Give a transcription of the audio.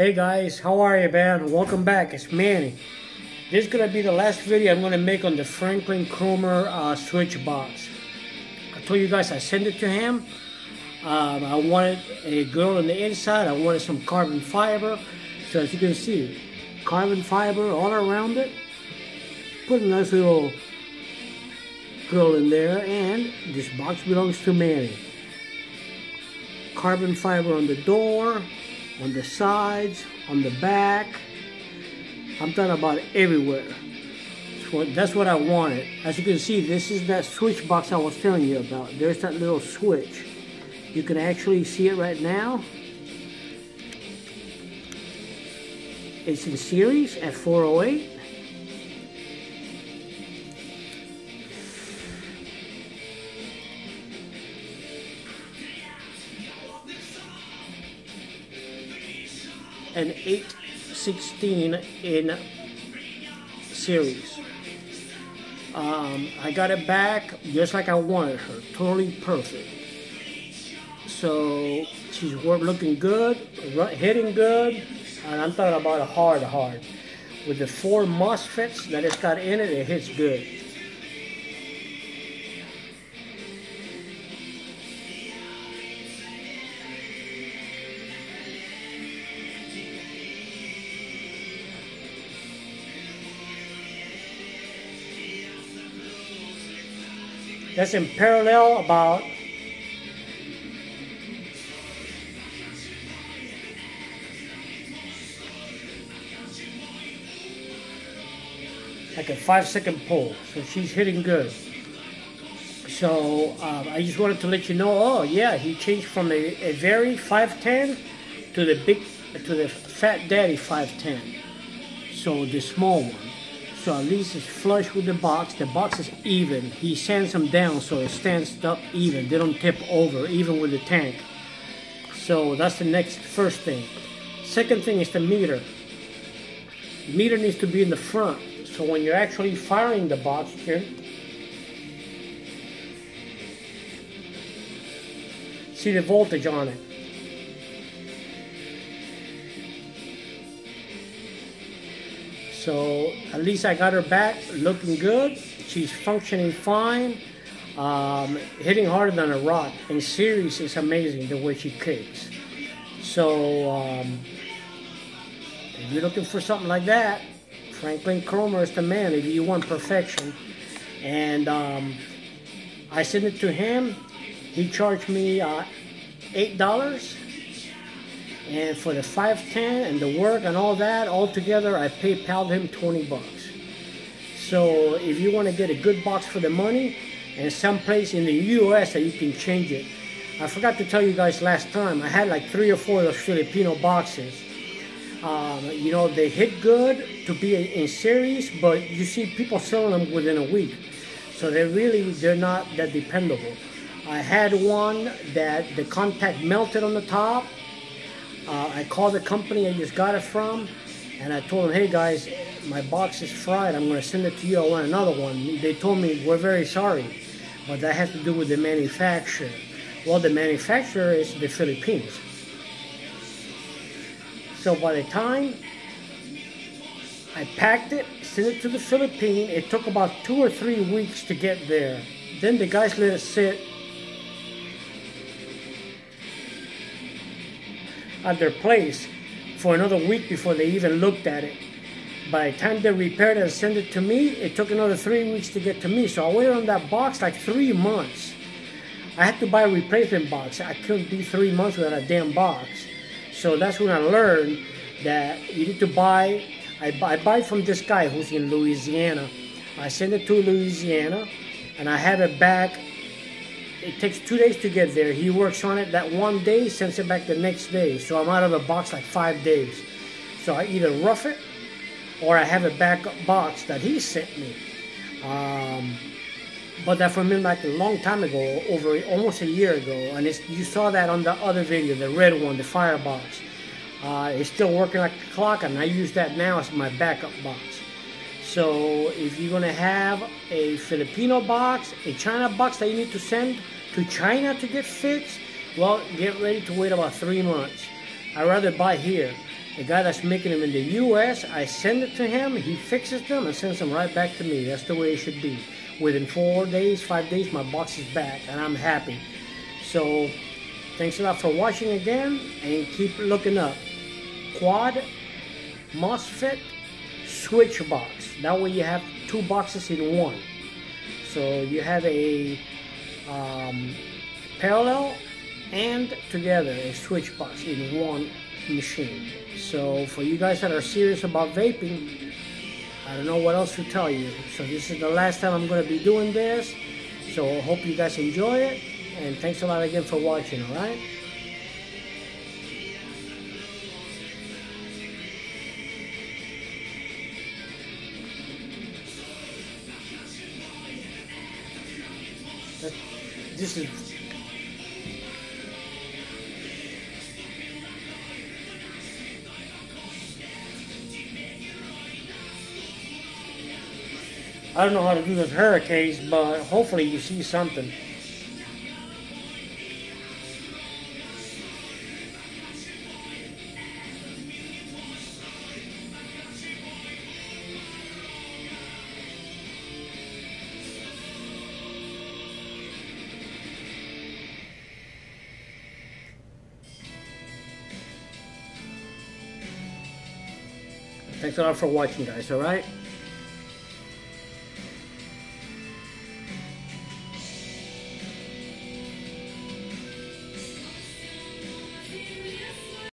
Hey guys, how are you man? Welcome back, it's Manny. This is gonna be the last video I'm gonna make on the Franklin Cromer uh, switch box. I told you guys I sent it to him. Um, I wanted a girl on the inside, I wanted some carbon fiber. So as you can see, carbon fiber all around it. Put a nice little girl in there and this box belongs to Manny. Carbon fiber on the door, on the sides, on the back. I'm talking about everywhere. That's what, that's what I wanted. As you can see, this is that switch box I was telling you about. There's that little switch. You can actually see it right now. It's in series at 408. And 816 in series. Um, I got it back just like I wanted her, totally perfect. So she's looking good, hitting good, and I'm talking about a hard, hard. With the four MOSFETs that it's got in it, it hits good. That's in parallel about like a five second pull. So she's hitting good. So um, I just wanted to let you know, oh yeah, he changed from a, a very 510 to the big, to the Fat Daddy 510. So the small one. So at least it's flush with the box. The box is even. He sands them down so it stands up even. They don't tip over, even with the tank. So that's the next first thing. Second thing is the meter. The meter needs to be in the front. So when you're actually firing the box here, see the voltage on it. So at least I got her back looking good. She's functioning fine. Um, hitting harder than a rock. And series, is amazing the way she kicks. So um, if you're looking for something like that, Franklin Cromer is the man if you want perfection. And um, I sent it to him. He charged me uh, $8 and for the 510 and the work and all that all together I PayPal'd him 20 bucks. So if you want to get a good box for the money and someplace in the US that you can change it. I forgot to tell you guys last time I had like three or four of those Filipino boxes. Um, you know they hit good to be in series but you see people selling them within a week. So they really they're not that dependable. I had one that the contact melted on the top uh, I called the company I just got it from, and I told them, hey guys, my box is fried. I'm going to send it to you. I want another one. They told me, we're very sorry, but that has to do with the manufacturer. Well, the manufacturer is the Philippines. So by the time I packed it, sent it to the Philippines, it took about two or three weeks to get there. Then the guys let it sit at their place for another week before they even looked at it. By the time they repaired it and sent it to me, it took another three weeks to get to me. So I waited on that box like three months. I had to buy a replacement box. I couldn't be three months without a damn box. So that's when I learned that you need to buy. I buy, I buy from this guy who's in Louisiana. I send it to Louisiana, and I have it back it takes two days to get there. He works on it that one day, sends it back the next day. So I'm out of the box like five days. So I either rough it or I have a backup box that he sent me. Um, but that from him like a long time ago, over almost a year ago. And you saw that on the other video, the red one, the firebox. Uh, it's still working like a clock, and I use that now as my backup box. So if you're gonna have a Filipino box, a China box that you need to send to China to get fixed, well, get ready to wait about three months. I'd rather buy here. The guy that's making them in the U.S., I send it to him. He fixes them and sends them right back to me. That's the way it should be. Within four days, five days, my box is back, and I'm happy. So, thanks a lot for watching again, and keep looking up. Quad MOSFET switch box. That way you have two boxes in one. So you have a um, parallel and together a switch box in one machine. So for you guys that are serious about vaping, I don't know what else to tell you. So this is the last time I'm going to be doing this. So I hope you guys enjoy it. And thanks a lot again for watching, alright? This I don't know how to do those hurricanes, but hopefully you see something. Thanks a lot for watching, guys, alright?